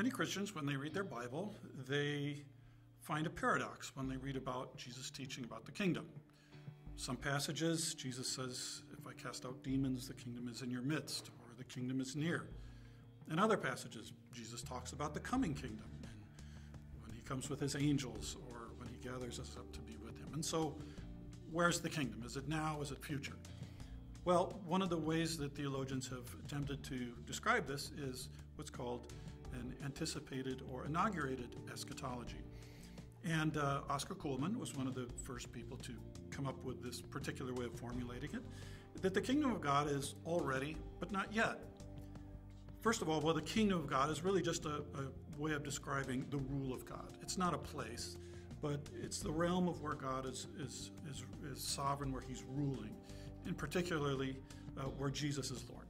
Many Christians, when they read their Bible, they find a paradox when they read about Jesus' teaching about the kingdom. Some passages, Jesus says, If I cast out demons, the kingdom is in your midst, or the kingdom is near. In other passages, Jesus talks about the coming kingdom, and when he comes with his angels, or when he gathers us up to be with him. And so, where's the kingdom? Is it now? Is it future? Well, one of the ways that theologians have attempted to describe this is what's called an anticipated or inaugurated eschatology. And uh, Oscar Cullmann was one of the first people to come up with this particular way of formulating it that the kingdom of God is already, but not yet. First of all, well, the kingdom of God is really just a, a way of describing the rule of God. It's not a place, but it's the realm of where God is, is, is, is sovereign, where he's ruling, and particularly uh, where Jesus is Lord.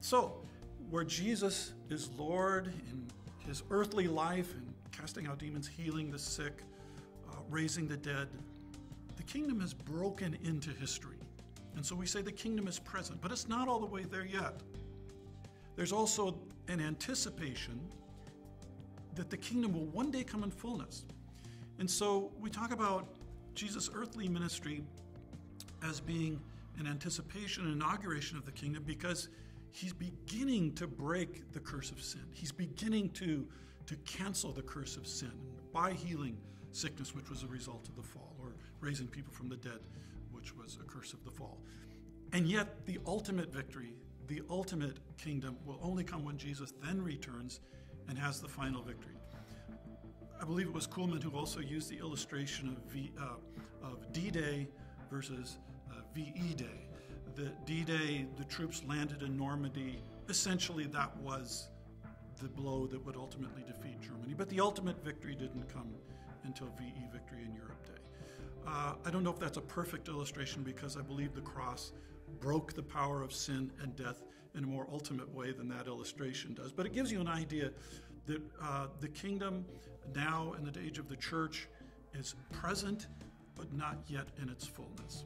So, where Jesus is Lord in his earthly life and casting out demons, healing the sick, uh, raising the dead, the kingdom has broken into history. And so we say the kingdom is present, but it's not all the way there yet. There's also an anticipation that the kingdom will one day come in fullness. And so we talk about Jesus' earthly ministry as being an anticipation, an inauguration of the kingdom, because he's beginning to break the curse of sin. He's beginning to, to cancel the curse of sin by healing sickness, which was a result of the fall, or raising people from the dead, which was a curse of the fall. And yet, the ultimate victory, the ultimate kingdom, will only come when Jesus then returns and has the final victory. I believe it was Cullmann who also used the illustration of, uh, of D Day versus uh, VE Day. The D Day, the troops landed in Normandy. Essentially, that was the blow that would ultimately defeat Germany. But the ultimate victory didn't come until VE Victory in Europe Day. Uh, I don't know if that's a perfect illustration because I believe the cross broke the power of sin and death in a more ultimate way than that illustration does. But it gives you an idea that uh, the kingdom now in the age of the church is present, but not yet in its fullness.